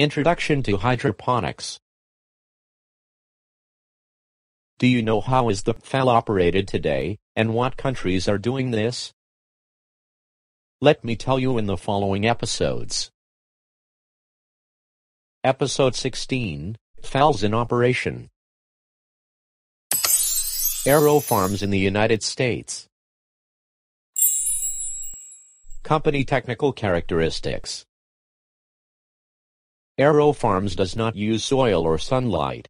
Introduction to Hydroponics Do you know how is the PFAL operated today, and what countries are doing this? Let me tell you in the following episodes. Episode 16, PFALs in Operation. AeroFarms in the United States. Company Technical Characteristics AeroFarms does not use soil or sunlight.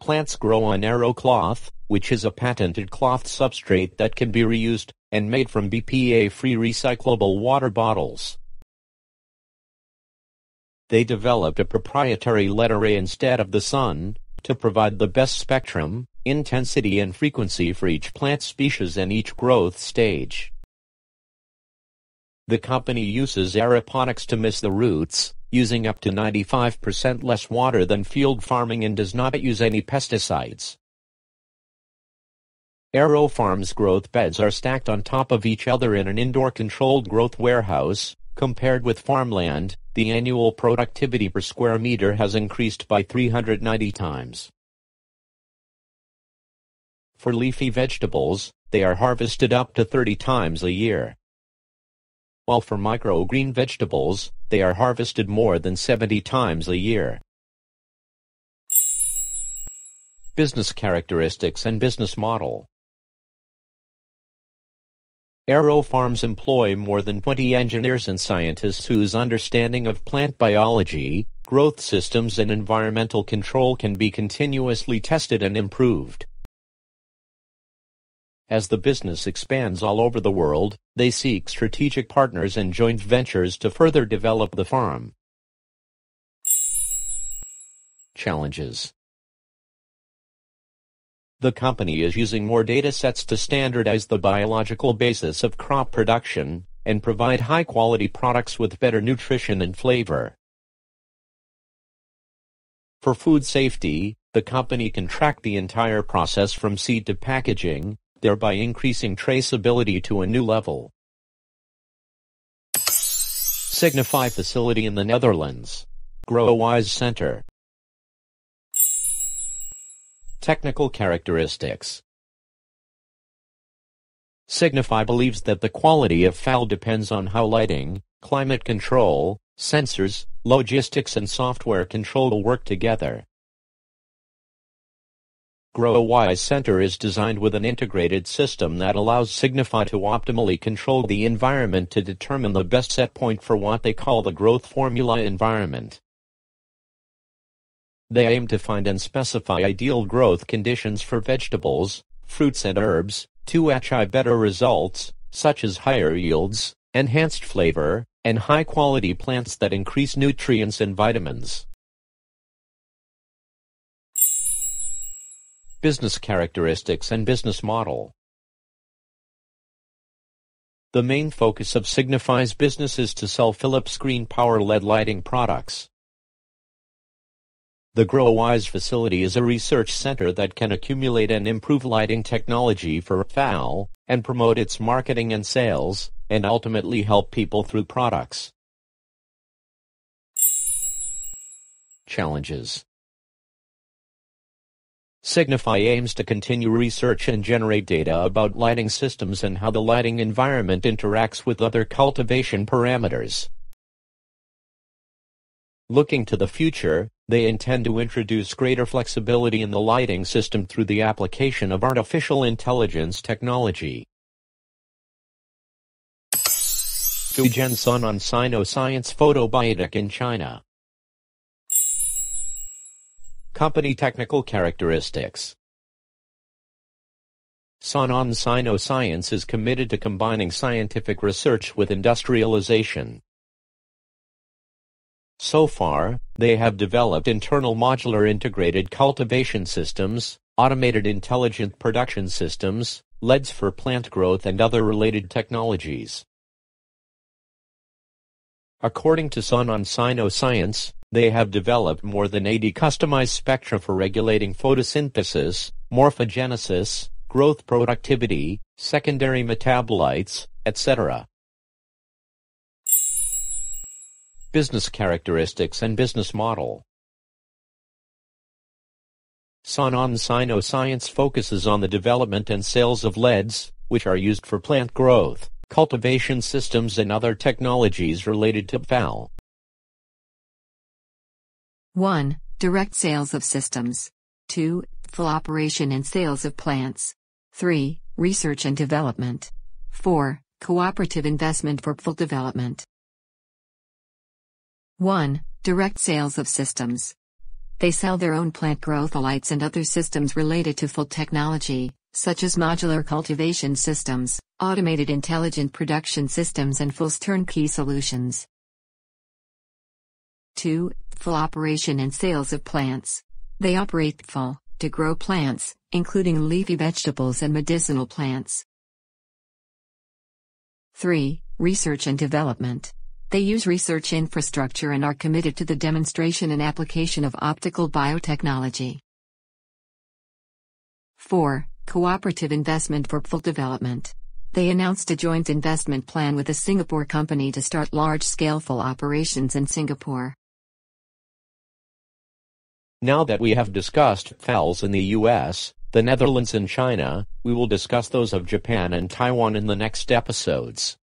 Plants grow on AeroCloth, which is a patented cloth substrate that can be reused and made from BPA-free recyclable water bottles. They developed a proprietary LED array instead of the sun to provide the best spectrum, intensity and frequency for each plant species and each growth stage. The company uses aeroponics to miss the roots, using up to 95% less water than field farming and does not use any pesticides. AeroFarm's growth beds are stacked on top of each other in an indoor controlled growth warehouse. Compared with farmland, the annual productivity per square meter has increased by 390 times. For leafy vegetables, they are harvested up to 30 times a year while for microgreen vegetables, they are harvested more than 70 times a year. Business characteristics and business model AeroFarms employ more than 20 engineers and scientists whose understanding of plant biology, growth systems and environmental control can be continuously tested and improved. As the business expands all over the world, they seek strategic partners and joint ventures to further develop the farm. Challenges The company is using more data sets to standardize the biological basis of crop production and provide high-quality products with better nutrition and flavor. For food safety, the company can track the entire process from seed to packaging, thereby increasing traceability to a new level. Signify facility in the Netherlands. GrowWise Center. Technical characteristics. Signify believes that the quality of PFAL depends on how lighting, climate control, sensors, logistics and software control work together. GrowWise Center is designed with an integrated system that allows Signify to optimally control the environment to determine the best set point for what they call the growth formula environment. They aim to find and specify ideal growth conditions for vegetables, fruits and herbs, to achieve better results, such as higher yields, enhanced flavor, and high-quality plants that increase nutrients and vitamins. Business characteristics and business model. The main focus of Signify's business is to sell Philips Green Power LED lighting products. The GrowWise facility is a research center that can accumulate and improve lighting technology for PFAL, and promote its marketing and sales, and ultimately help people through products. Challenges Signify aims to continue research and generate data about lighting systems and how the lighting environment interacts with other cultivation parameters. Looking to the future, they intend to introduce greater flexibility in the lighting system through the application of artificial intelligence technology. Fujian Sun Sino Science Photobiotic in China Company Technical Characteristics Sanan Sino-Science is committed to combining scientific research with industrialization. So far, they have developed internal modular integrated cultivation systems, automated intelligent production systems, LEDs for plant growth and other related technologies. According to Sanan Sino-Science, they have developed more than 80 customized spectra for regulating photosynthesis, morphogenesis, growth productivity, secondary metabolites, etc. business characteristics and business model. Sanan Science focuses on the development and sales of LEDs, which are used for plant growth, cultivation systems and other technologies related to PFAL. 1. Direct sales of systems. 2. PFAL operation and sales of plants. 3. Research and development. 4. Cooperative investment for PFAL development. 1. Direct sales of systems. They sell their own plant growth lights and other systems related to PFAL technology, such as modular cultivation systems, automated intelligent production systems and PFAL turnkey solutions. 2. PFAL operation and sales of plants. They operate PFAL, to grow plants, including leafy vegetables and medicinal plants. 3. Research and development. They use research infrastructure and are committed to the demonstration and application of optical biotechnology. 4. Cooperative investment for PFAL development. They announced a joint investment plan with a Singapore company to start large scale PFAL operations in Singapore. Now that we have discussed PFALs in the US, the Netherlands and China, we will discuss those of Japan and Taiwan in the next episodes.